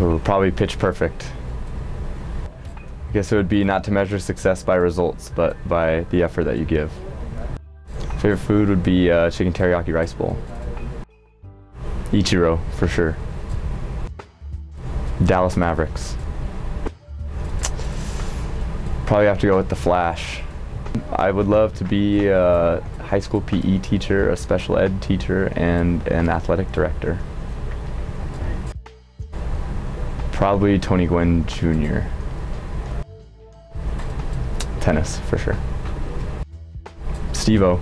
Ooh, probably pitch perfect. I guess it would be not to measure success by results, but by the effort that you give. Favorite food would be uh, chicken teriyaki rice bowl. Ichiro, for sure. Dallas Mavericks. Probably have to go with the Flash. I would love to be a high school PE teacher, a special ed teacher, and an athletic director. Probably Tony Gwynn Jr. Tennis, for sure. Steve-O.